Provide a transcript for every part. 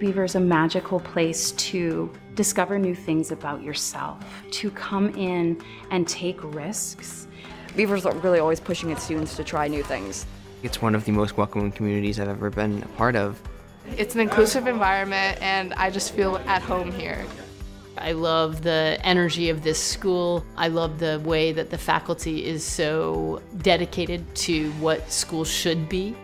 Beaver is a magical place to discover new things about yourself, to come in and take risks. Beaver's really always pushing its students to try new things. It's one of the most welcoming communities I've ever been a part of. It's an inclusive environment and I just feel at home here. I love the energy of this school. I love the way that the faculty is so dedicated to what school should be.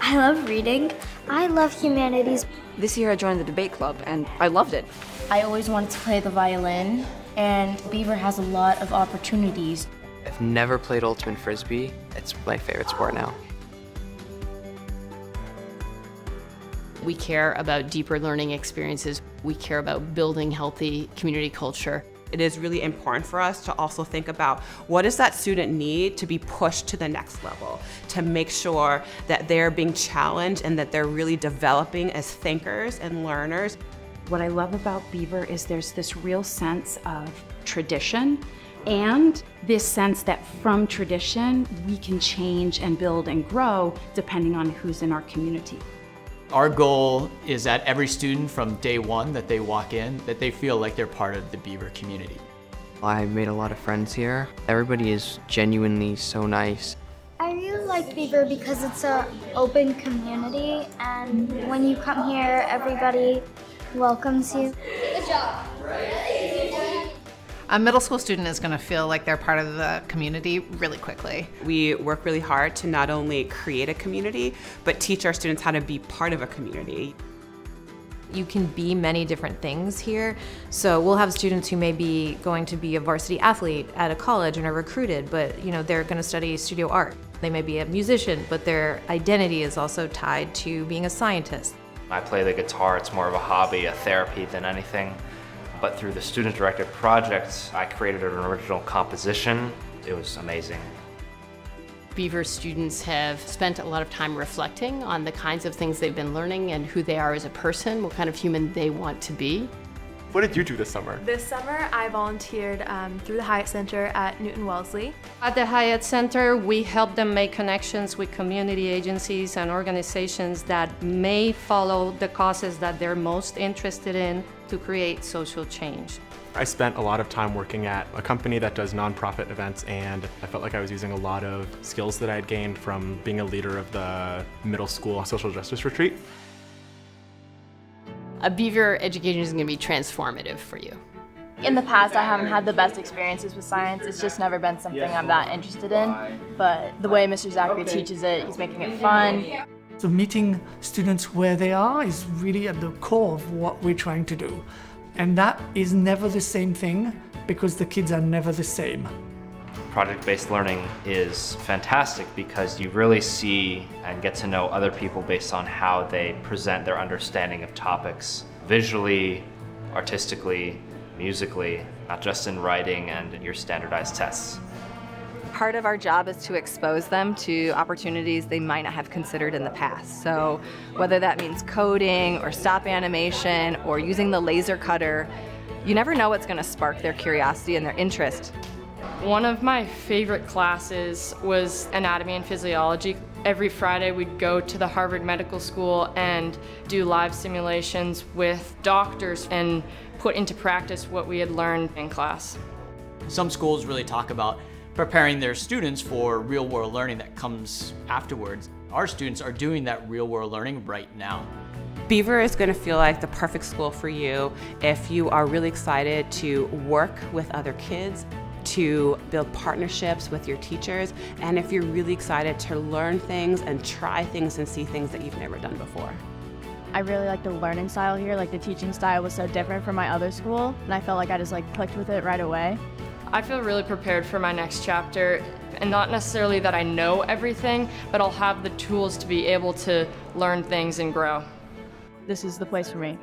I love reading. I love humanities. This year I joined the debate club and I loved it. I always wanted to play the violin and Beaver has a lot of opportunities. I've never played Ultimate Frisbee. It's my favorite sport now. We care about deeper learning experiences. We care about building healthy community culture. It is really important for us to also think about what does that student need to be pushed to the next level, to make sure that they're being challenged and that they're really developing as thinkers and learners. What I love about Beaver is there's this real sense of tradition and this sense that from tradition we can change and build and grow depending on who's in our community. Our goal is that every student from day one that they walk in, that they feel like they're part of the Beaver community. I made a lot of friends here. Everybody is genuinely so nice. I really like Beaver because it's an open community and when you come here, everybody welcomes you. Good job. A middle school student is going to feel like they're part of the community really quickly. We work really hard to not only create a community, but teach our students how to be part of a community. You can be many different things here. So we'll have students who may be going to be a varsity athlete at a college and are recruited, but you know they're going to study studio art. They may be a musician, but their identity is also tied to being a scientist. I play the guitar, it's more of a hobby, a therapy than anything. But through the student-directed project, I created an original composition. It was amazing. Beaver students have spent a lot of time reflecting on the kinds of things they've been learning and who they are as a person, what kind of human they want to be. What did you do this summer? This summer, I volunteered um, through the Hyatt Center at Newton Wellesley. At the Hyatt Center, we help them make connections with community agencies and organizations that may follow the causes that they're most interested in to create social change. I spent a lot of time working at a company that does nonprofit events and I felt like I was using a lot of skills that I had gained from being a leader of the middle school social justice retreat. A Beaver education is going to be transformative for you. In the past, I haven't had the best experiences with science. It's just never been something I'm that interested in. But the way Mr. Zachary teaches it, he's making it fun. So meeting students where they are is really at the core of what we're trying to do. And that is never the same thing because the kids are never the same. Project-based learning is fantastic because you really see and get to know other people based on how they present their understanding of topics visually, artistically, musically, not just in writing and your standardized tests. Part of our job is to expose them to opportunities they might not have considered in the past. So whether that means coding or stop animation or using the laser cutter, you never know what's going to spark their curiosity and their interest. One of my favorite classes was anatomy and physiology. Every Friday we'd go to the Harvard Medical School and do live simulations with doctors and put into practice what we had learned in class. Some schools really talk about preparing their students for real world learning that comes afterwards. Our students are doing that real world learning right now. Beaver is going to feel like the perfect school for you if you are really excited to work with other kids, to build partnerships with your teachers, and if you're really excited to learn things and try things and see things that you've never done before. I really like the learning style here, like the teaching style was so different from my other school, and I felt like I just like clicked with it right away. I feel really prepared for my next chapter, and not necessarily that I know everything, but I'll have the tools to be able to learn things and grow. This is the place for me.